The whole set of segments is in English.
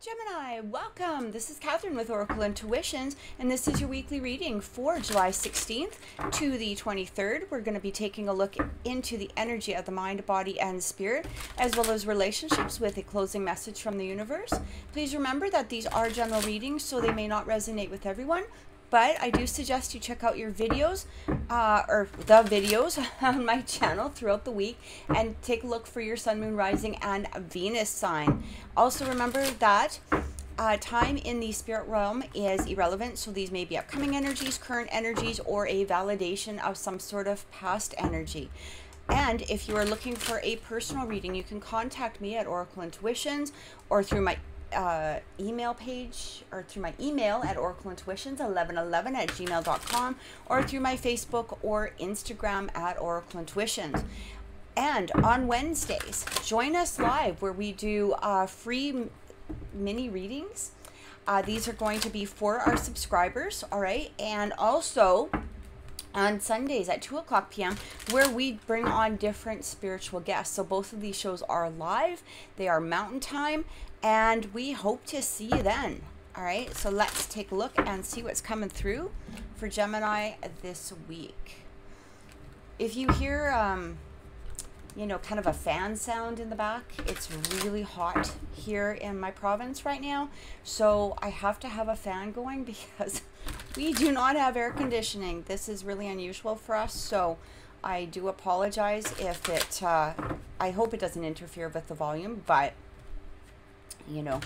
Gemini, welcome. This is Cathryn with Oracle Intuitions, and this is your weekly reading for July 16th to the 23rd. We're going to be taking a look into the energy of the mind, body, and spirit, as well as relationships with a closing message from the universe. Please remember that these are general readings, so they may not resonate with everyone. But I do suggest you check out your videos, uh, or the videos on my channel throughout the week and take a look for your sun, moon, rising, and Venus sign. Also, remember that uh, time in the spirit realm is irrelevant. So these may be upcoming energies, current energies, or a validation of some sort of past energy. And if you are looking for a personal reading, you can contact me at Oracle Intuitions or through my uh, email page or through my email at oracleintuitions1111 at gmail.com or through my Facebook or Instagram at Oracle Intuitions. And on Wednesdays, join us live where we do uh, free mini readings. Uh, these are going to be for our subscribers, all right? And also, on Sundays at 2 o'clock p.m., where we bring on different spiritual guests. So both of these shows are live, they are mountain time, and we hope to see you then. All right, so let's take a look and see what's coming through for Gemini this week. If you hear, um, you know, kind of a fan sound in the back, it's really hot here in my province right now. So I have to have a fan going because we do not have air conditioning. This is really unusual for us. So I do apologize if it, uh, I hope it doesn't interfere with the volume, but you know,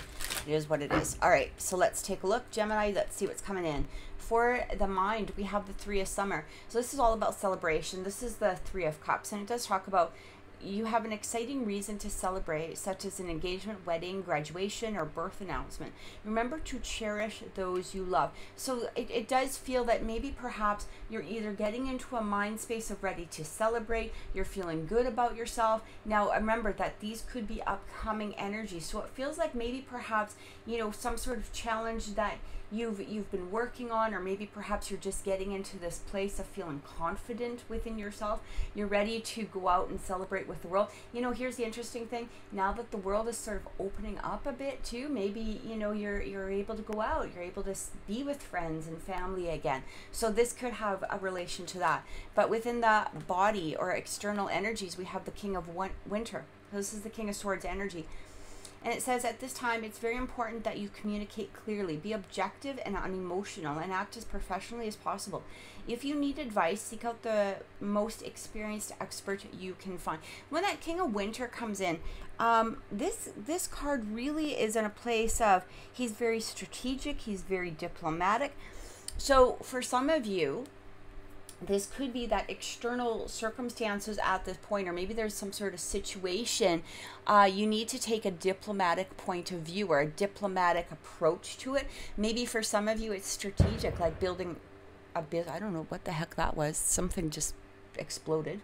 it is what it is. All right, so let's take a look. Gemini, let's see what's coming in. For the mind, we have the Three of Summer. So this is all about celebration. This is the Three of Cups, and it does talk about you have an exciting reason to celebrate, such as an engagement, wedding, graduation, or birth announcement. Remember to cherish those you love. So it, it does feel that maybe perhaps you're either getting into a mind space of ready to celebrate, you're feeling good about yourself. Now, remember that these could be upcoming energies. So it feels like maybe perhaps, you know, some sort of challenge that you've you've been working on or maybe perhaps you're just getting into this place of feeling confident within yourself you're ready to go out and celebrate with the world. You know here's the interesting thing. Now that the world is sort of opening up a bit too maybe you know you're you're able to go out you're able to be with friends and family again. So this could have a relation to that. But within the body or external energies we have the king of winter. This is the king of swords energy and it says at this time, it's very important that you communicate clearly, be objective and unemotional, and act as professionally as possible. If you need advice, seek out the most experienced expert you can find. When that King of Winter comes in, um, this this card really is in a place of he's very strategic, he's very diplomatic. So for some of you, this could be that external circumstances at this point, or maybe there's some sort of situation. Uh, you need to take a diplomatic point of view or a diplomatic approach to it. Maybe for some of you, it's strategic, like building a bit. I don't know what the heck that was. Something just exploded.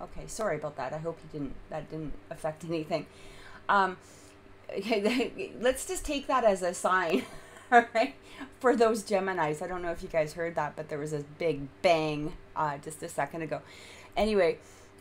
Okay, sorry about that. I hope you didn't. That didn't affect anything. Um, okay, let's just take that as a sign. all right. For those geminis i don't know if you guys heard that but there was a big bang uh, just a second ago. Anyway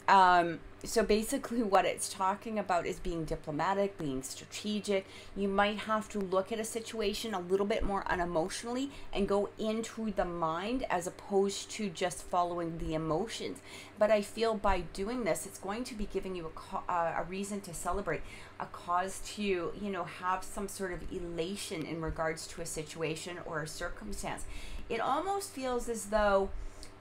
um, so basically what it's talking about is being diplomatic being strategic. You might have to look at a situation a little bit more unemotionally and go into the mind as opposed to just following the emotions. But i feel by doing this it's going to be giving you a, uh, a reason to celebrate a cause to you know have some sort of elation in regards to a situation or a circumstance. It almost feels as though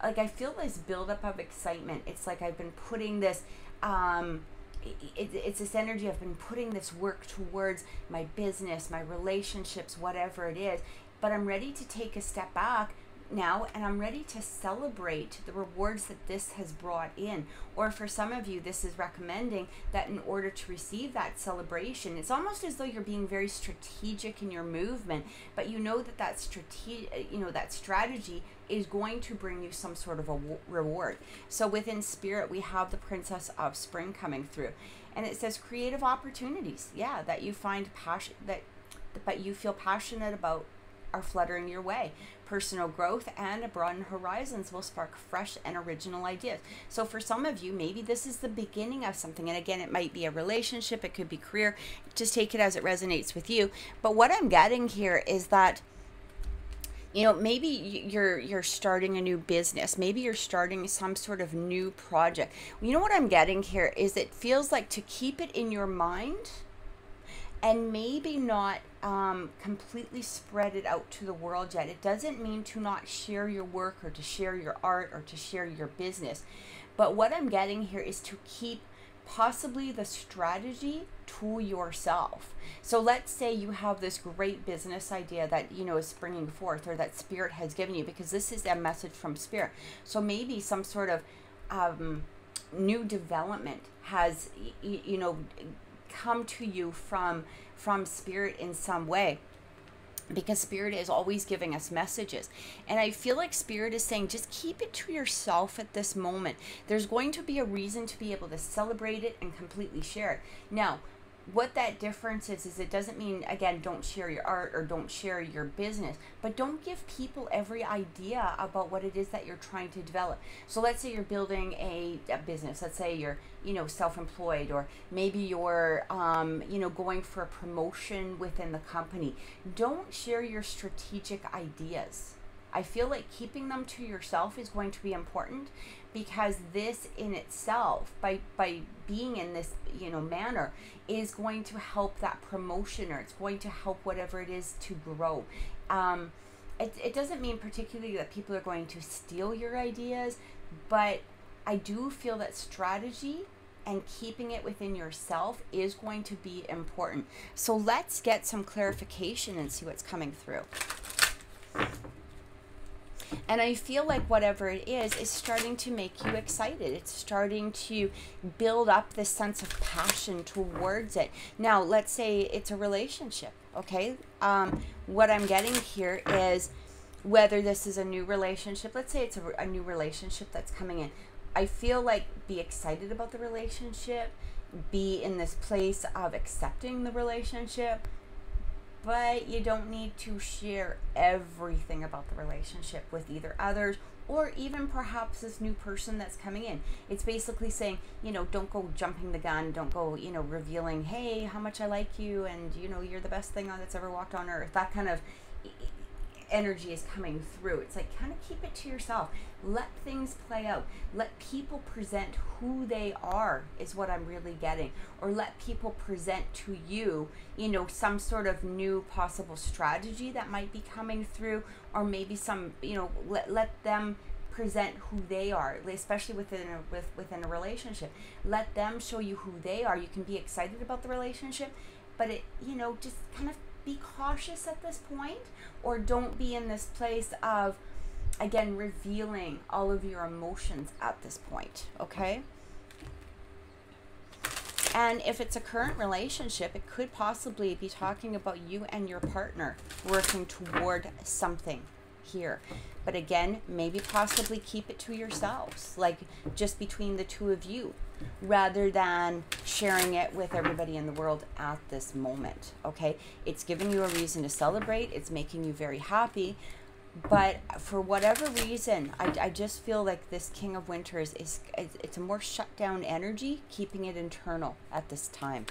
like I feel this buildup of excitement. It's like I've been putting this um, it, it's this energy I've been putting this work towards my business, my relationships, whatever it is. But I'm ready to take a step back now and I'm ready to celebrate the rewards that this has brought in. Or for some of you, this is recommending that in order to receive that celebration, it's almost as though you're being very strategic in your movement, but you know that that strate- you know that strategy is going to bring you some sort of a reward. So within spirit, we have the princess of spring coming through. And it says creative opportunities. Yeah, that you find passion that but you feel passionate about are fluttering your way. Personal growth and broadened horizons will spark fresh and original ideas. So, for some of you, maybe this is the beginning of something. And again, it might be a relationship, it could be career. Just take it as it resonates with you. But what I'm getting here is that you know maybe you're you're starting a new business maybe you're starting some sort of new project you know what i'm getting here is it feels like to keep it in your mind and maybe not um, completely spread it out to the world yet it doesn't mean to not share your work or to share your art or to share your business but what i'm getting here is to keep possibly the strategy to yourself. So let's say you have this great business idea that you know is springing forth or that spirit has given you because this is a message from spirit. So maybe some sort of um, new development has you know come to you from from spirit in some way. Because spirit is always giving us messages. And i feel like spirit is saying just keep it to yourself at this moment. There's going to be a reason to be able to celebrate it and completely share it. Now what that difference is is it doesn't mean again don't share your art or don't share your business but don't give people every idea about what it is that you're trying to develop. So let's say you're building a, a business let's say you're you know self-employed or maybe you're um, you know going for a promotion within the company. Don't share your strategic ideas. I feel like keeping them to yourself is going to be important because this in itself by by being in this you know manner is going to help that promotion or it's going to help whatever it is to grow. Um, it, it doesn't mean particularly that people are going to steal your ideas but i do feel that strategy and keeping it within yourself is going to be important. So let's get some clarification and see what's coming through and I feel like whatever it is, is starting to make you excited. It's starting to build up this sense of passion towards it. Now, let's say it's a relationship, okay? Um, what I'm getting here is whether this is a new relationship, let's say it's a, a new relationship that's coming in. I feel like be excited about the relationship, be in this place of accepting the relationship, but you don't need to share everything about the relationship with either others or even perhaps this new person that's coming in. It's basically saying, you know, don't go jumping the gun, don't go, you know, revealing, hey, how much I like you, and, you know, you're the best thing that's ever walked on earth. That kind of energy is coming through. It's like kind of keep it to yourself. Let things play out. Let people present who they are, is what I'm really getting. Or let people present to you, you know, some sort of new possible strategy that might be coming through, or maybe some, you know, let, let them present who they are, especially within a, with, within a relationship. Let them show you who they are. You can be excited about the relationship, but it, you know, just kind of be cautious at this point or don't be in this place of again revealing all of your emotions at this point okay? And if it's a current relationship it could possibly be talking about you and your partner working toward something here. But again maybe possibly keep it to yourselves like just between the two of you rather than sharing it with everybody in the world at this moment. Okay, it's giving you a reason to celebrate, it's making you very happy. But for whatever reason, I, I just feel like this King of Winters is it's a more shut down energy, keeping it internal at this time.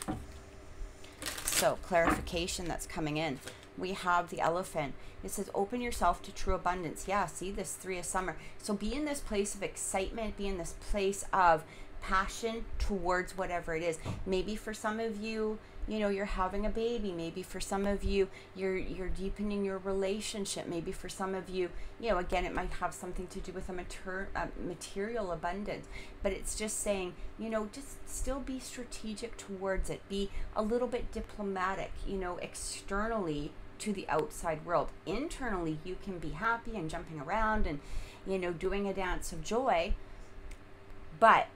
So, clarification that's coming in we have the elephant. It says, open yourself to true abundance. Yeah, see this three of summer. So be in this place of excitement, be in this place of passion towards whatever it is. Maybe for some of you, you know, you're having a baby. Maybe for some of you, you're you're deepening your relationship. Maybe for some of you, you know, again, it might have something to do with a mater- material abundance. But it's just saying, you know, just still be strategic towards it. Be a little bit diplomatic, you know, externally to the outside world. Internally, you can be happy and jumping around and, you know, doing a dance of joy. But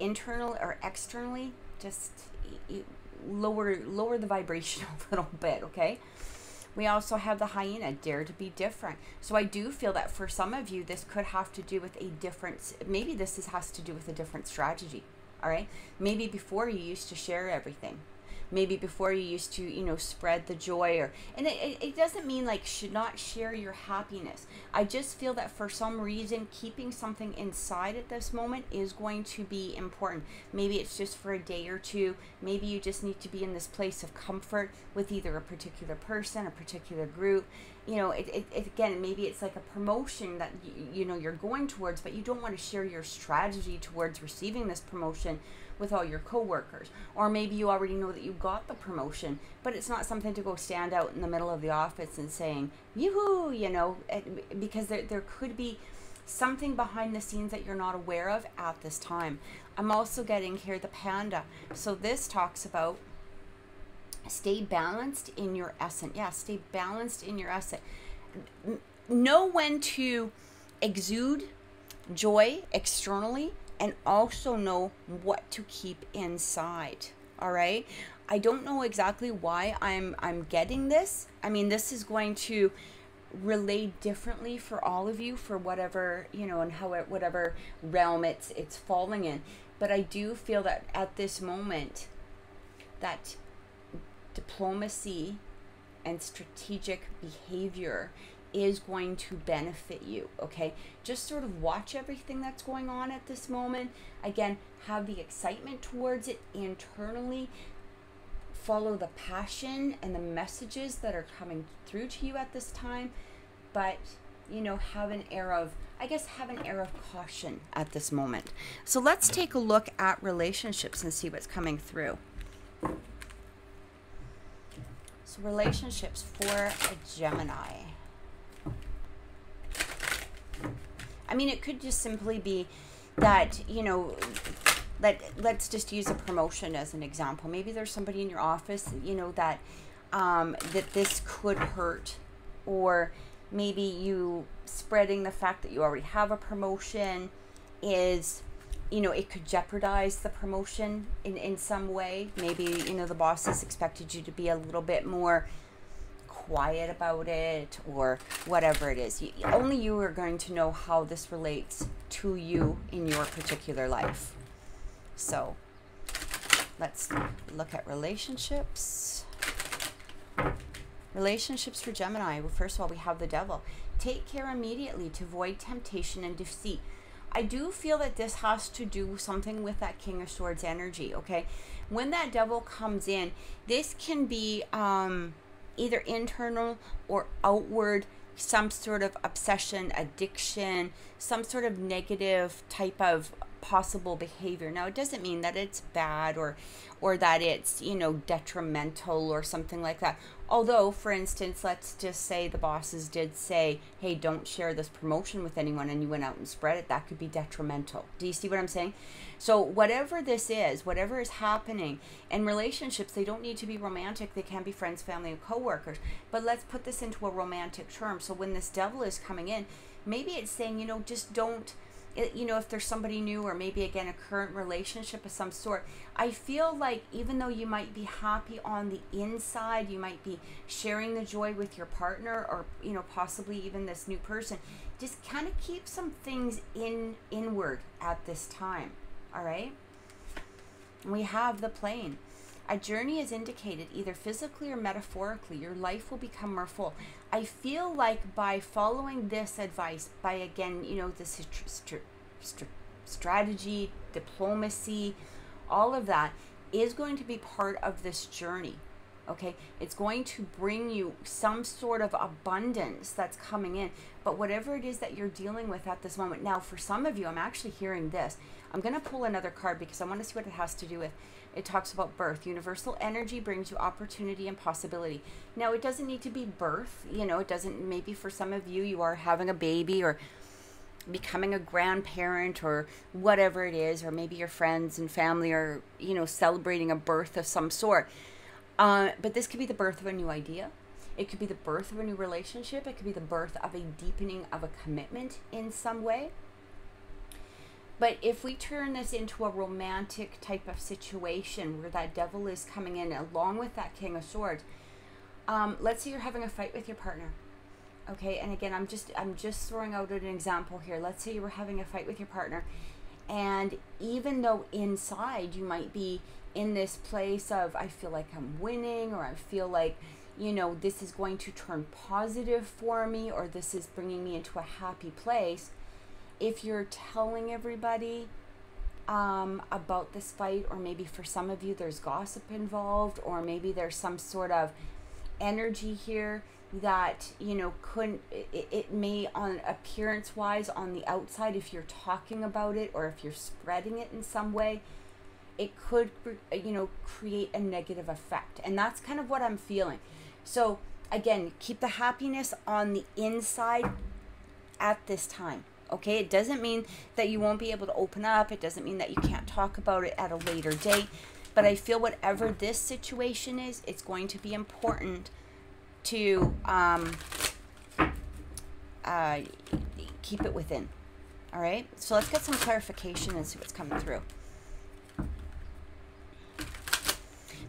internal or externally, just lower lower the vibration a little bit, okay? We also have the hyena, dare to be different. So I do feel that for some of you, this could have to do with a different, maybe this is, has to do with a different strategy, all right? Maybe before you used to share everything, maybe before you used to you know spread the joy or and it, it doesn't mean like should not share your happiness. I just feel that for some reason keeping something inside at this moment is going to be important. Maybe it's just for a day or two. Maybe you just need to be in this place of comfort with either a particular person a particular group. You know it, it, it, again maybe it's like a promotion that you, you know you're going towards but you don't want to share your strategy towards receiving this promotion with all your coworkers or maybe you already know that you got the promotion but it's not something to go stand out in the middle of the office and saying yoo-hoo, you know because there, there could be something behind the scenes that you're not aware of at this time i'm also getting here the panda so this talks about stay balanced in your essence. Yeah, stay balanced in your essence. Know when to exude joy externally and also know what to keep inside. All right? I don't know exactly why I'm I'm getting this. I mean, this is going to relate differently for all of you for whatever, you know, and how it, whatever realm it's it's falling in. But I do feel that at this moment that diplomacy and strategic behavior is going to benefit you, okay? Just sort of watch everything that's going on at this moment. Again, have the excitement towards it internally. Follow the passion and the messages that are coming through to you at this time, but you know, have an air of, I guess, have an air of caution at this moment. So let's take a look at relationships and see what's coming through So, relationships for a Gemini. I mean, it could just simply be that, you know, let, let's just use a promotion as an example. Maybe there's somebody in your office, you know, that, um, that this could hurt or maybe you spreading the fact that you already have a promotion is you know, it could jeopardize the promotion in, in some way. Maybe, you know, the bosses expected you to be a little bit more quiet about it or whatever it is. You, only you are going to know how this relates to you in your particular life. So let's look at relationships. Relationships for Gemini. Well, first of all, we have the devil. Take care immediately to avoid temptation and deceit. I do feel that this has to do something with that King of Swords energy, okay? When that devil comes in, this can be um, either internal or outward, some sort of obsession, addiction, some sort of negative type of possible behavior. Now, it doesn't mean that it's bad or or that it's, you know, detrimental or something like that. Although, for instance, let's just say the bosses did say, "Hey, don't share this promotion with anyone," and you went out and spread it, that could be detrimental. Do you see what I'm saying? So, whatever this is, whatever is happening in relationships, they don't need to be romantic. They can be friends, family, and coworkers. But let's put this into a romantic term. So, when this devil is coming in, maybe it's saying, you know, just don't you know, if there's somebody new or maybe again a current relationship of some sort, I feel like even though you might be happy on the inside, you might be sharing the joy with your partner or, you know, possibly even this new person, just kind of keep some things in inward at this time. All right. We have the plane. A journey is indicated either physically or metaphorically. Your life will become more full. I feel like by following this advice, by again, you know, this st- st- strategy, diplomacy, all of that is going to be part of this journey. Okay, it's going to bring you some sort of abundance that's coming in. But whatever it is that you're dealing with at this moment, now for some of you, I'm actually hearing this. I'm going to pull another card because I want to see what it has to do with it talks about birth. Universal energy brings you opportunity and possibility. Now, it doesn't need to be birth. You know, it doesn't, maybe for some of you, you are having a baby or becoming a grandparent or whatever it is, or maybe your friends and family are, you know, celebrating a birth of some sort. Uh, but this could be the birth of a new idea. It could be the birth of a new relationship. It could be the birth of a deepening of a commitment in some way. But if we turn this into a romantic type of situation where that devil is coming in along with that king of swords, um, let's say you're having a fight with your partner. Okay, and again, I'm just I'm just throwing out an example here. Let's say you were having a fight with your partner, And even though inside you might be in this place of, I feel like I'm winning, or I feel like, you know, this is going to turn positive for me, or this is bringing me into a happy place, if you're telling everybody um, about this fight, or maybe for some of you there's gossip involved, or maybe there's some sort of energy here that you know couldn't it, it may on appearance wise on the outside if you're talking about it or if you're spreading it in some way it could you know create a negative effect. And that's kind of what i'm feeling. So again keep the happiness on the inside at this time okay? It doesn't mean that you won't be able to open up. It doesn't mean that you can't talk about it at a later date. But i feel whatever this situation is it's going to be important to um, uh, keep it within. All right, so let's get some clarification and see what's coming through.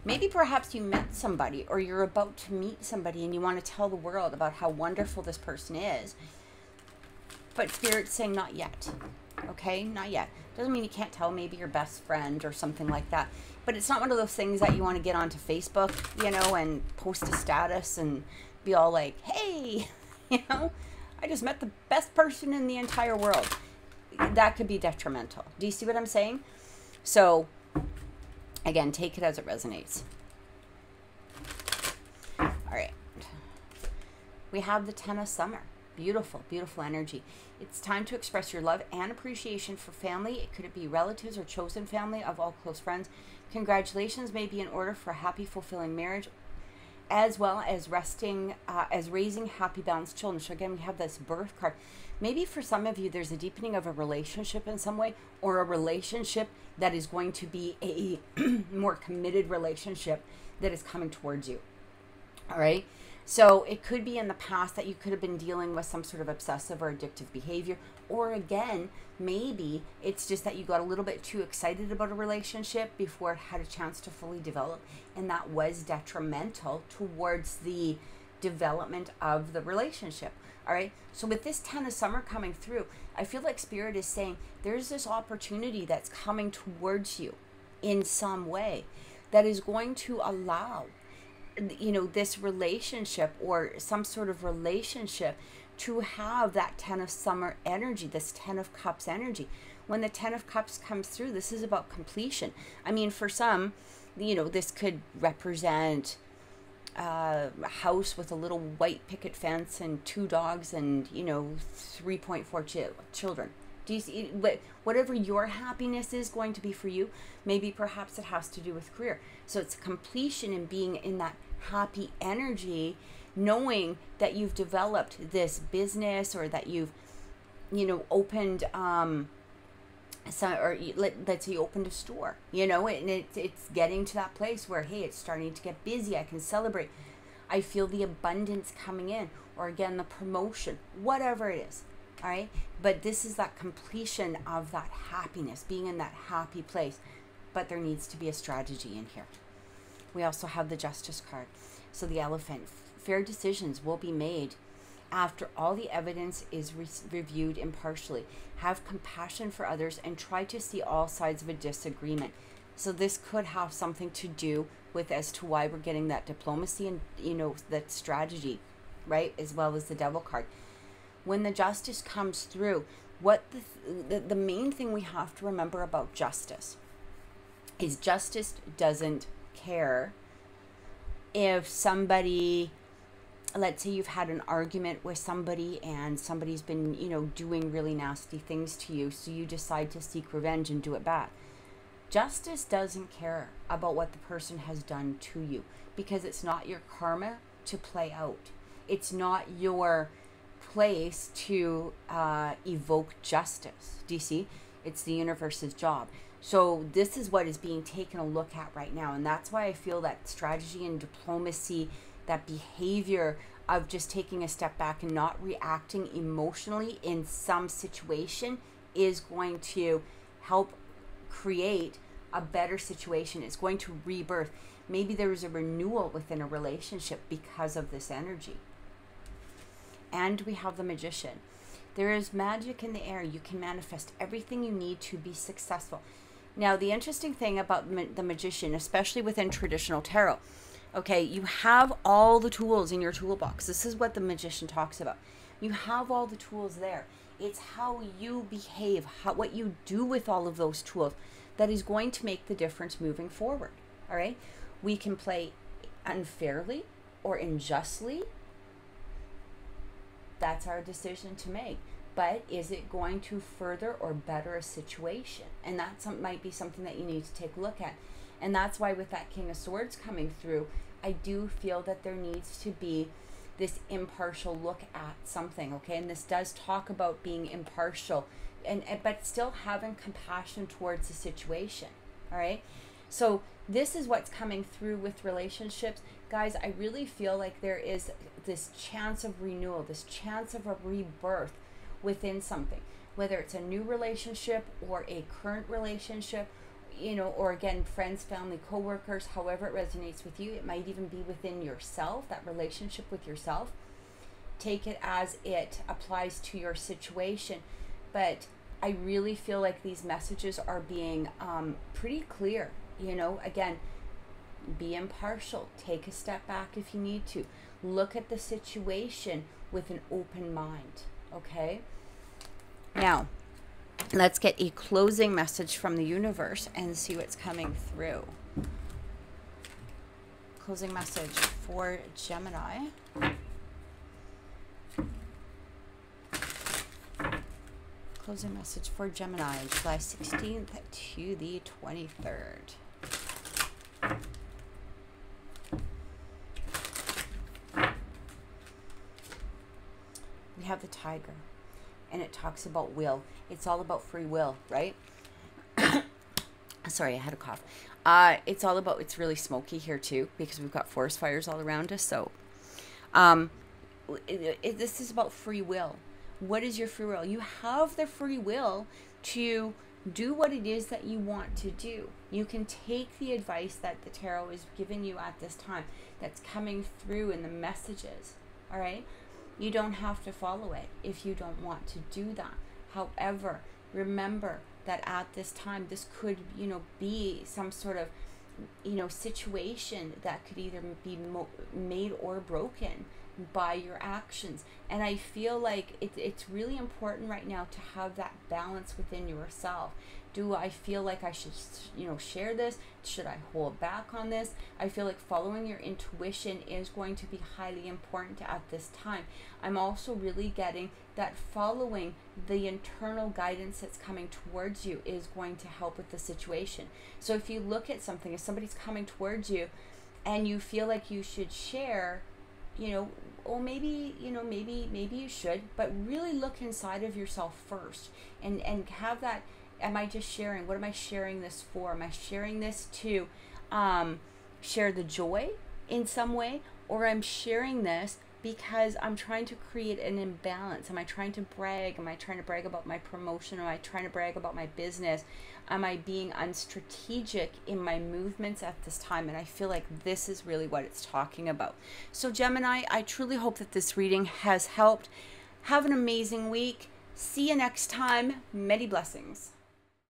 Maybe perhaps you met somebody or you're about to meet somebody and you want to tell the world about how wonderful this person is. But Spirit's saying not yet. Okay, not yet. Doesn't mean you can't tell maybe your best friend or something like that. But it's not one of those things that you want to get onto Facebook, you know, and post a status and be all like, hey, you know, I just met the best person in the entire world. That could be detrimental. Do you see what I'm saying? So, again, take it as it resonates. All right. We have the Ten of Summer. Beautiful, beautiful energy. It's time to express your love and appreciation for family. It could be relatives or chosen family of all close friends. Congratulations may be in order for a happy, fulfilling marriage, as well as resting, uh, as raising happy, balanced children. So again, we have this birth card. Maybe for some of you, there's a deepening of a relationship in some way, or a relationship that is going to be a more committed relationship that is coming towards you. All right. So it could be in the past that you could have been dealing with some sort of obsessive or addictive behavior. Or again, maybe it's just that you got a little bit too excited about a relationship before it had a chance to fully develop. And that was detrimental towards the development of the relationship. All right. So with this 10 of summer coming through, I feel like spirit is saying there's this opportunity that's coming towards you in some way that is going to allow you know this relationship or some sort of relationship to have that 10 of summer energy this 10 of cups energy. When the 10 of cups comes through this is about completion. I mean for some you know this could represent uh, a house with a little white picket fence and two dogs and you know 3.4 ch- children. Do you see whatever your happiness is going to be for you maybe perhaps it has to do with career. So it's completion and being in that happy energy knowing that you've developed this business or that you've you know opened um so or let, let's say you opened a store you know and it, it's getting to that place where hey it's starting to get busy i can celebrate. I feel the abundance coming in or again the promotion whatever it is all right but this is that completion of that happiness being in that happy place. But there needs to be a strategy in here we also have the justice card. So the elephant, fair decisions will be made after all the evidence is re- reviewed impartially. Have compassion for others and try to see all sides of a disagreement. So this could have something to do with as to why we're getting that diplomacy and you know that strategy, right? As well as the devil card. When the justice comes through, what the, the, the main thing we have to remember about justice is justice doesn't care if somebody let's say you've had an argument with somebody and somebody's been you know doing really nasty things to you so you decide to seek revenge and do it back. Justice doesn't care about what the person has done to you because it's not your karma to play out. It's not your place to uh, evoke justice. Do you see? It's the universe's job so this is what is being taken a look at right now. And that's why I feel that strategy and diplomacy, that behavior of just taking a step back and not reacting emotionally in some situation is going to help create a better situation. It's going to rebirth. Maybe there is a renewal within a relationship because of this energy. And we have the magician. There is magic in the air. You can manifest everything you need to be successful. Now, the interesting thing about ma- the magician, especially within traditional tarot, okay, you have all the tools in your toolbox. This is what the magician talks about. You have all the tools there. It's how you behave, how, what you do with all of those tools that is going to make the difference moving forward. All right? We can play unfairly or unjustly. That's our decision to make. But is it going to further or better a situation? And that some, might be something that you need to take a look at. And that's why, with that King of Swords coming through, I do feel that there needs to be this impartial look at something, okay? And this does talk about being impartial and, and but still having compassion towards the situation, all right? So this is what's coming through with relationships. Guys, I really feel like there is this chance of renewal, this chance of a rebirth within something, whether it's a new relationship or a current relationship you know, or again, friends, family, coworkers, however it resonates with you. It might even be within yourself, that relationship with yourself. Take it as it applies to your situation. But I really feel like these messages are being um, pretty clear. You know, again, be impartial. Take a step back if you need to. Look at the situation with an open mind. Okay? Now, let's get a closing message from the universe and see what's coming through. Closing message for Gemini. Closing message for Gemini, July 16th to the 23rd. We have the tiger and it talks about will. It's all about free will, right? Sorry, I had a cough. Uh, it's all about, it's really smoky here too because we've got forest fires all around us. So, um, it, it, this is about free will. What is your free will? You have the free will to do what it is that you want to do. You can take the advice that the tarot is giving you at this time that's coming through in the messages. All right. You don't have to follow it if you don't want to do that. However, remember that at this time, this could, you know, be some sort of, you know, situation that could either be made or broken by your actions. And I feel like it, it's really important right now to have that balance within yourself do I feel like I should, you know, share this? Should I hold back on this? I feel like following your intuition is going to be highly important at this time. I'm also really getting that following the internal guidance that's coming towards you is going to help with the situation. So if you look at something, if somebody's coming towards you and you feel like you should share, you know, or maybe, you know, maybe maybe you should, but really look inside of yourself first and and have that am I just sharing? What am I sharing this for? Am I sharing this to um, share the joy in some way? Or I'm sharing this because I'm trying to create an imbalance. Am I trying to brag? Am I trying to brag about my promotion? Am I trying to brag about my business? Am I being unstrategic in my movements at this time? And I feel like this is really what it's talking about. So, Gemini, I truly hope that this reading has helped. Have an amazing week. See you next time. Many blessings.